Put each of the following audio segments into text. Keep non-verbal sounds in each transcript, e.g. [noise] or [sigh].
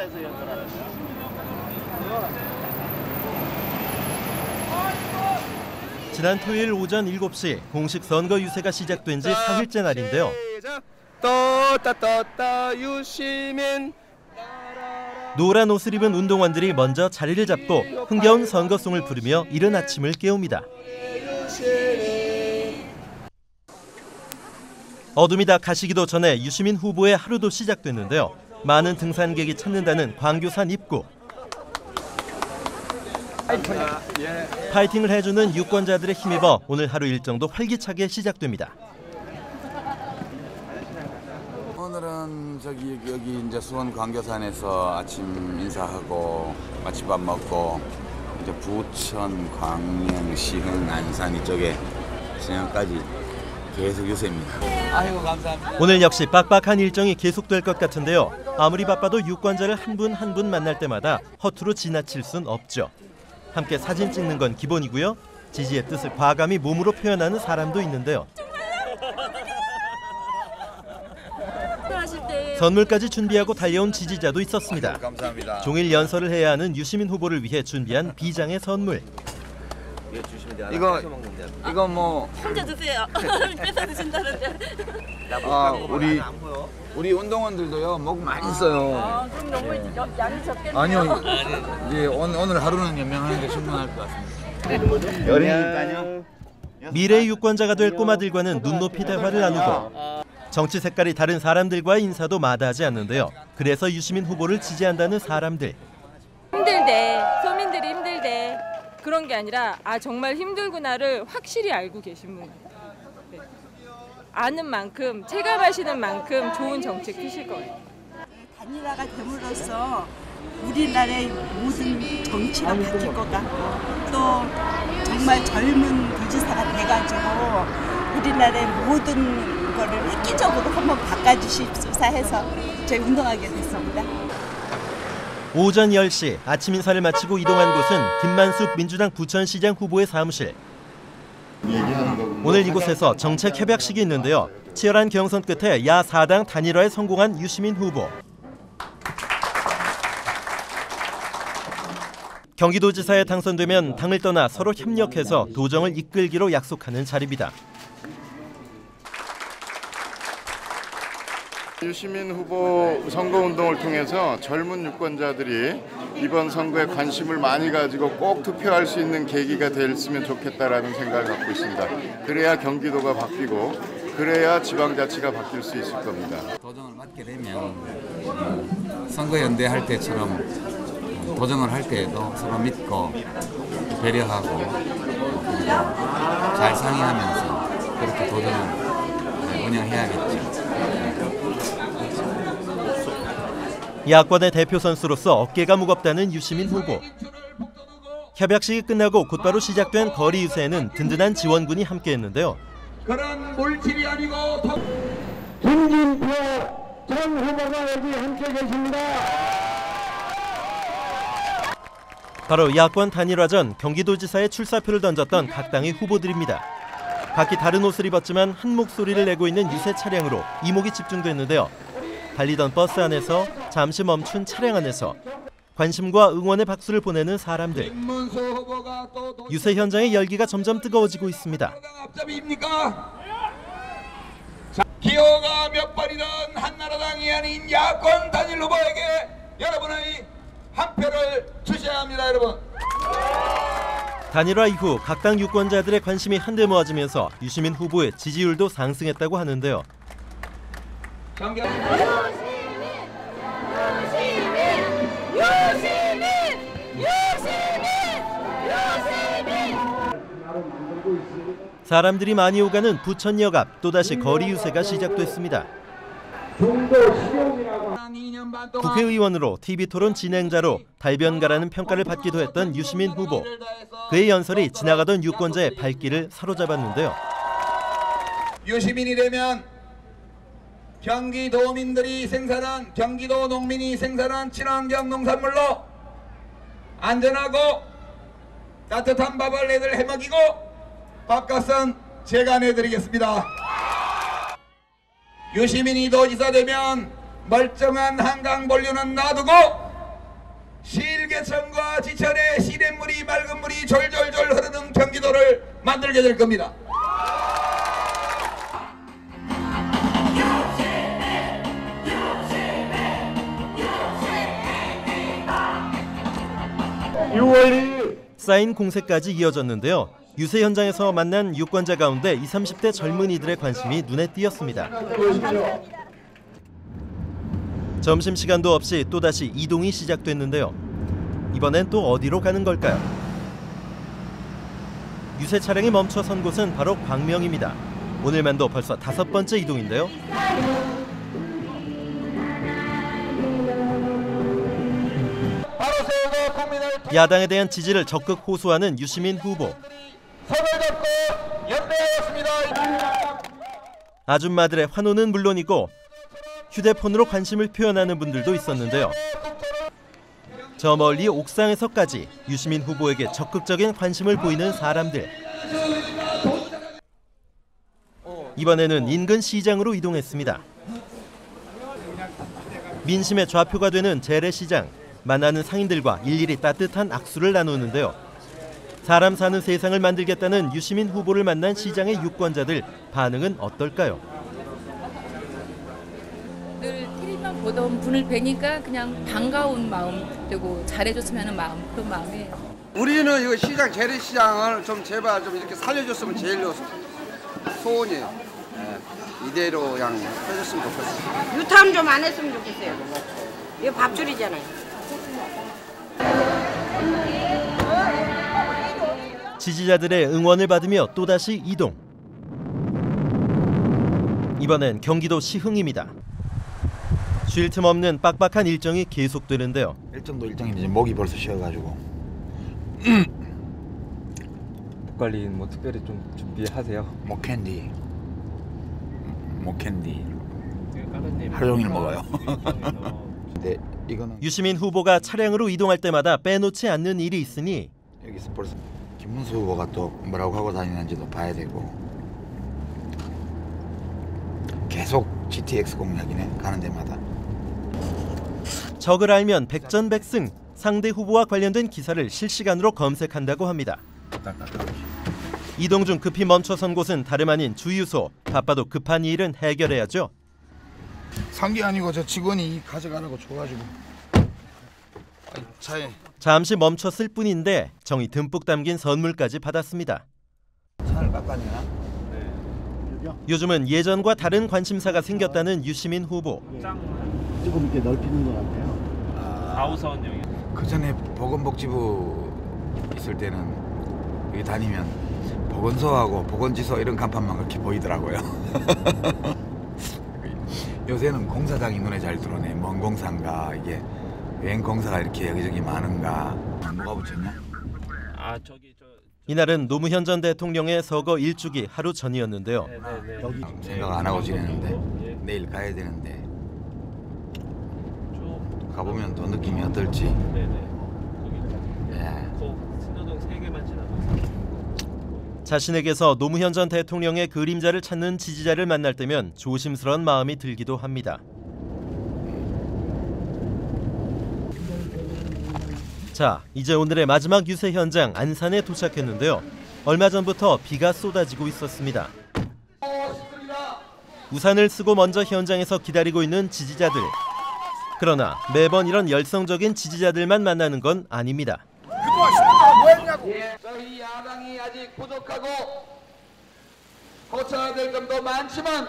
차에서 연설하는 지난 토요일 오전 7시 공식 선거 유세가 시작된 지 사흘째 날인데요. 떴다 떴다 유시민 노란 옷을 입은 운동원들이 먼저 자리를 잡고 흥겨운 선거송을 부르며 이른 아침을 깨웁니다. 어둠이 다 가시기도 전에 유시민 후보의 하루도 시작됐는데요. 많은 등산객이 찾는다는 광교산 입구. 파이팅을 해주는 유권자들의 힘입어 오늘 하루 일정도 활기차게 시작됩니다. 오늘은 저기 여기 이제 수원 광교산에서 아침 인사하고 마치밥 먹고 이제 부천, 광양, 시흥, 안산 이쪽에 진양까지 계속 유세입니다. 아이고 감사합니다. 오늘 역시 빡빡한 일정이 계속될 것 같은데요. 아무리 바빠도 유권자를 한분 한 분 만날 때마다 허투루 지나칠 순 없죠. 함께 사진 찍는 건 기본이고요. 지지의 뜻을 과감히 몸으로 표현하는 사람도 있는데요. 선물까지 준비하고 달려온 지지자도 있었습니다. 감사합니다. 종일 연설을 해야 하는 유시민 후보를 위해 준비한 비장의 선물. 이거 이거 뭐 혼자 드세요. [laughs] 뺏어 드신다는데. 아, 우리 우리 운동원들도요 목 많이 써요. 아, 그럼 너무 여- 양이 적겠네요. 아니요 [laughs] 이제 오늘, 오늘 하루는 연명하는데 충분할 것 같습니다. 열이니까요. 미래의 유권자가 될 꼬마들과는 눈높이 대화를 나누고 정치 색깔이 다른 사람들과의 인사도 마다하지 않는데요. 그래서 유시민 후보를 지지한다는 사람들. 힘들대 그런 게 아니라 아 정말 힘들구나를 확실히 알고 계신 분 네. 아는 만큼 체감하시는 만큼 좋은 정책 피실 거예요. 단일화가 됨으로써 우리나라의 모든 정치가 바뀔 것 같고 또 정말 젊은 도지사가 돼가지고 우리나라의 모든 거를 획기적으로 한번 바꿔주십사 해서 저희 운동하게 됐습니다. 오전 10시 아침 인사를 마치고 이동한 곳은 김만숙 민주당 부천시장 후보의 사무실. 오늘 이곳에서 정책 협약식이 있는데요. 치열한 경선 끝에 야 4당 단일화에 성공한 유시민 후보. 경기도지사에 당선되면 당을 떠나 서로 협력해서 도정을 이끌기로 약속하는 자리입니다. 유시민 후보 선거운동을 통해서 젊은 유권자들이 이번 선거에 관심을 많이 가지고 꼭 투표할 수 있는 계기가 됐으면 좋겠다라는 생각을 갖고 있습니다. 그래야 경기도가 바뀌고 그래야 지방자치가 바뀔 수 있을 겁니다. 도전을 맡게 되면 음, 선거연대 할 때처럼 음, 도전을 할 때에도 서로 믿고 배려하고 잘 상의하면서 그렇게 도전을 네, 운영해야겠죠. 야권의 대표 선수로서 어깨가 무겁다는 유시민 후보. 협약식이 끝나고 곧바로 시작된 거리 유세에는 든든한 지원군이 함께했는데요. 그런 물질이 아니고 더... 김진표 전 후보가 여기 함께 계십니다. 바로 야권 단일화 전 경기도지사에 출사표를 던졌던 각 당의 후보들입니다. 각기 다른 옷을 입었지만 한 목소리를 내고 있는 유세 차량으로 이목이 집중됐는데요. 달리던 버스 안에서 잠시 멈춘 차량 안에서 관심과 응원의 박수를 보내는 사람들. 유세 현장의 열기가 점점 뜨거워지고 있습니다. 기호가 몇 번이든 한나라당이 아닌 야권 단일 후보에게 여러분의 한 표를 주셔야 합니다, 여러분. 단일화 이후 각 당 유권자들의 관심이 한데 모아지면서 유시민 후보의 지지율도 상승했다고 하는데요. 정경... 사람들이 많이 오가는 부천역 앞 또다시 거리 유세가 시작됐습니다. 국회의원으로 TV토론 진행자로 달변가라는 평가를 받기도 했던 유시민 후보. 그의 연설이 지나가던 유권자의 발길을 사로잡았는데요. 유시민이 되면 경기도민들이 생산한 경기도 농민이 생산한 친환경 농산물로 안전하고 따뜻한 밥을 애들 해먹이고 밥값은 제가 내드리겠습니다. 유시민이 도지사 되면 멀쩡한 한강 본류는 놔두고 실개천과 지천의 시냇물이 맑은 물이 졸졸졸 흐르는 경기도를 만들게 될 겁니다. 쌓인 공세까지 이어졌는데요. 유세 현장에서 만난 유권자 가운데 20, 30대 젊은이들의 관심이 눈에 띄었습니다. 점심시간도 없이 또다시 이동이 시작됐는데요. 이번엔 또 어디로 가는 걸까요? 유세 차량이 멈춰 선 곳은 바로 광명입니다. 오늘만도 벌써 다섯 번째 이동인데요. 야당에 대한 지지를 적극 호소하는 유시민 후보. 아줌마들의 환호는 물론이고 휴대폰으로 관심을 표현하는 분들도 있었는데요. 저 멀리 옥상에서까지 유시민 후보에게 적극적인 관심을 보이는 사람들. 이번에는 인근 시장으로 이동했습니다. 민심의 좌표가 되는 재래시장. 만나는 상인들과 일일이 따뜻한 악수를 나누는데요. 사람 사는 세상을 만들겠다는 유시민 후보를 만난 시장의 유권자들 반응은 어떨까요? 늘 TV만 보던 분을 뵈니까 그냥 반가운 마음 그리고 잘해줬으면 하는 마음 그런 마음에 우리는 이거 시장 재래시장을 좀 제발 좀 이렇게 살려줬으면 제일 소원이에요. 예, 이대로 그냥 해줬으면 좋겠어요. 유탐 좀 안 했으면 좋겠어요. 이거 밥줄이잖아요. 지지자들의 응원을 받으며 또다시 이동. 이번엔 경기도 시흥입니다. 쉴 틈 없는 빡빡한 일정이 계속되는데요. 일정도 일정인데 목이 벌써 쉬어가지고 [clears throat] 목 관리 뭐 특별히 좀 준비하세요. 목 캔디 목 캔디 하루 종일 먹어요. [laughs] 근데 이거는 유시민 후보가 차량으로 이동할 때마다 빼놓지 않는 일이 있으니 여기서 벌써 김문수 후보가 또 뭐라고 하고 다니는지도 봐야 되고 계속 GTX 공략이네 가는 데마다 적을 알면 백전백승 상대 후보와 관련된 기사를 실시간으로 검색한다고 합니다. 이동 중 급히 멈춰선 곳은 다름 아닌 주유소. 바빠도 급한 일은 해결해야죠. 상기 아니고 저 직원이 가져가라고 줘가지고 차에 잠시 멈췄을 뿐인데 정이 듬뿍 담긴 선물까지 받았습니다. 차를 깎아내나? 요즘은 예전과 다른 관심사가 생겼다는 유시민 후보. 조금 이렇게 넓히는 것 같아요. 그 전에 보건복지부 있을 때는 여기 다니면 보건소하고 보건지소 이런 간판만 그렇게 보이더라고요. [laughs] 요새는 공사장이 눈에 잘 들어오네. 먼 공사인가 이게 웬 공사가 이렇게 여기저기 많은가. 뭐가 붙였냐? 이날은 노무현 전 대통령의 서거 일주기 하루 전이었는데요. 생각 안 하고 지내는데 내일 가야 되는데 가보면 더 느낌이 어떨지. 예. 자신에게서 노무현 전 대통령의 그림자를 찾는 지지자를 만날 때면 조심스러운 마음이 들기도 합니다. 자, 이제 오늘의 마지막 유세 현장 안산에 도착했는데요. 얼마 전부터 비가 쏟아지고 있었습니다. 우산을 쓰고 먼저 현장에서 기다리고 있는 지지자들. 그러나 매번 이런 열성적인 지지자들만 만나는 건 아닙니다. 예, 저희 야당이 아직 부족하고 고쳐야 될 점도 많지만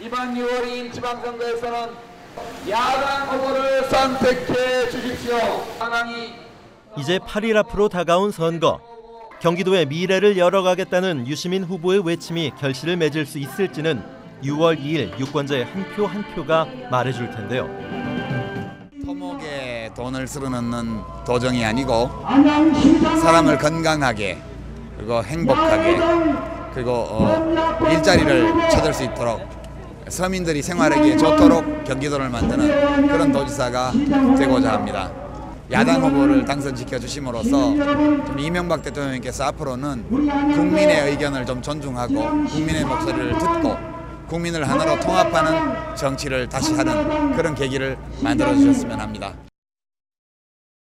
이번 6월인 지방선거에서는 야당 후보를 선택해 주십시오. 이제 8일 앞으로 다가온 선거. 경기도의 미래를 열어가겠다는 유시민 후보의 외침이 결실을 맺을 수 있을지는 6월 2일 유권자의 한 표 한 표가 말해줄 텐데요. 토목에 돈을 쓸어넣는 도정이 아니고 사람을 건강하게 그리고 행복하게 그리고 어, 일자리를 찾을 수 있도록 서민들이 생활하기에 좋도록 경기도를 만드는 그런 도지사가 되고자 합니다. 야당 후보를 당선시켜 주심으로써 좀 이명박 대통령께서 앞으로는 국민의 의견을 좀 존중하고 국민의 목소리를 듣고 국민을 하나로 통합하는 정치를 다시 하는 그런 계기를 만들어 주셨으면 합니다.